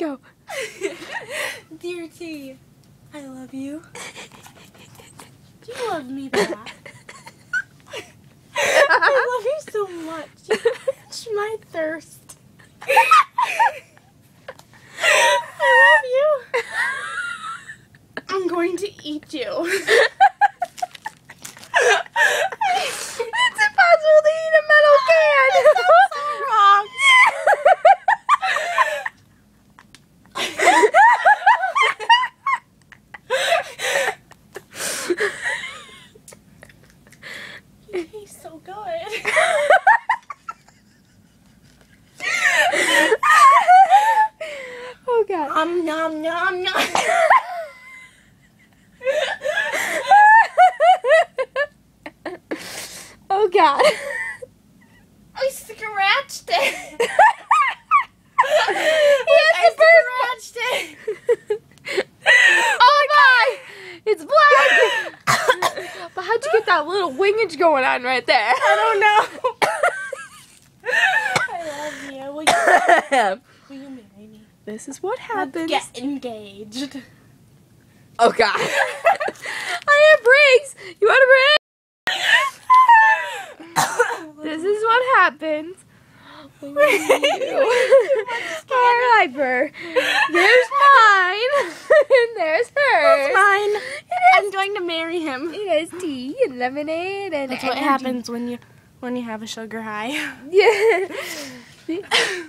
Go. Dear Tea, I love you. Do you love me back? I love you so much. You quench my thirst. I love you. I'm going to eat you. it's impossible to eat a metal can. That's so wrong. He's so good. oh god. Um nom nom nom. oh god. I scratched it. Yes, I scratched it. oh my! It's black. but how'd you get that little wingage going on right there? I don't know. I love you. Will you, will you marry me? this is what Let's happens. get engaged. Oh god. I have rings. You want a ring? This is what happens. when you are hyper. There's mine. and there's hers. mine. It I'm going to marry him. It has tea and lemonade and That's what happens when you when you have a sugar high. Yeah.